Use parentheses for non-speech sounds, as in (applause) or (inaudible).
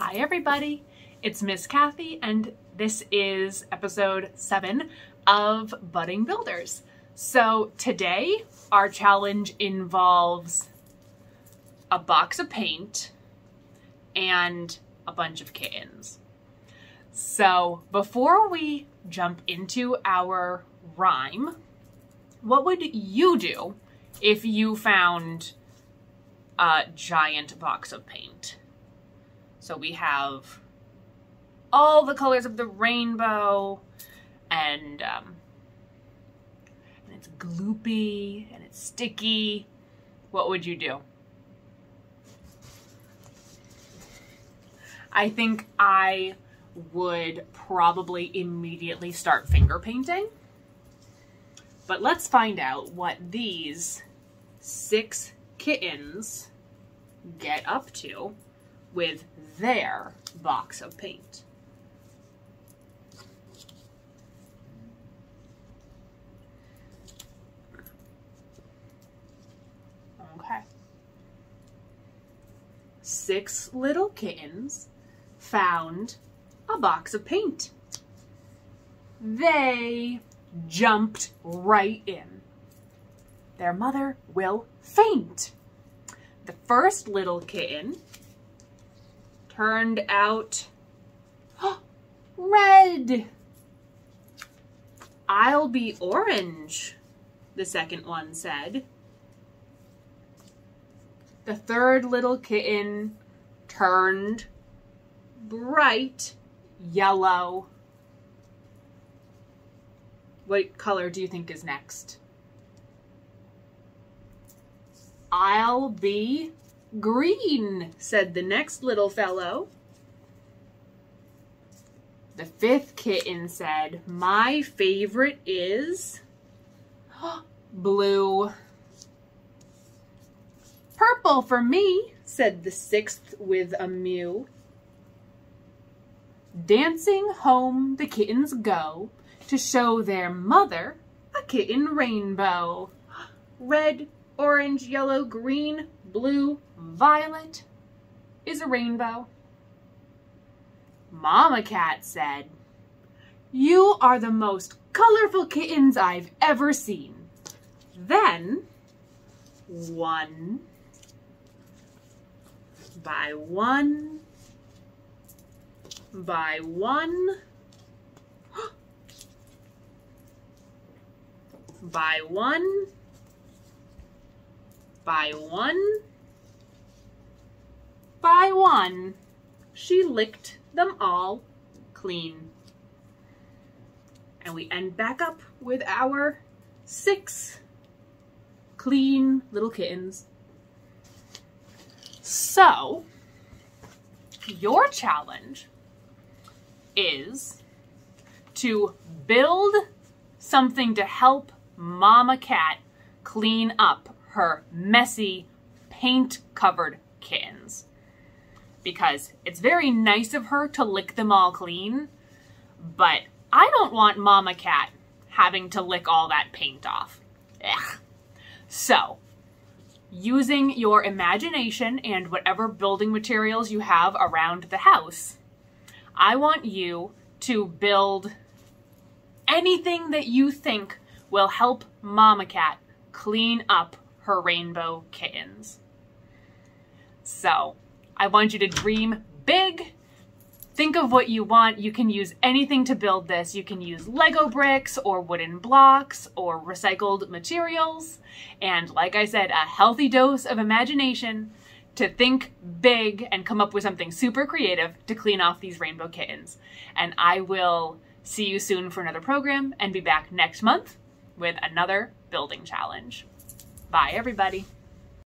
Hi, everybody. It's Miss Kathy, and this is episode seven of Budding Builders. So, today our challenge involves a box of paint and a bunch of kittens. So, before we jump into our rhyme, what would you do if you found a giant box of paint? So we have all the colors of the rainbow and um, and it's gloopy and it's sticky. What would you do? I think I would probably immediately start finger painting. But let's find out what these six kittens get up to with their box of paint. Okay. Six little kittens found a box of paint. They jumped right in. Their mother will faint. The first little kitten turned out (gasps) red. I'll be orange, the second one said. The third little kitten turned bright yellow. What color do you think is next? I'll be Green, said the next little fellow. The fifth kitten said, My favorite is (gasps) blue. Purple for me, said the sixth with a mew. Dancing home the kittens go to show their mother a kitten rainbow. (gasps) Red, orange, yellow, green, blue, violet is a rainbow. Mama Cat said, You are the most colorful kittens I've ever seen. Then, one by one by one (gasps) by one by one by one, she licked them all clean. And we end back up with our six clean little kittens. So, your challenge is to build something to help Mama Cat clean up her messy, paint-covered kittens because it's very nice of her to lick them all clean, but I don't want Mama Cat having to lick all that paint off. Ugh. So, using your imagination and whatever building materials you have around the house, I want you to build anything that you think will help Mama Cat clean up her rainbow kittens. So, I want you to dream big. Think of what you want. You can use anything to build this. You can use Lego bricks or wooden blocks or recycled materials. And like I said, a healthy dose of imagination to think big and come up with something super creative to clean off these rainbow kittens. And I will see you soon for another program and be back next month with another building challenge. Bye, everybody.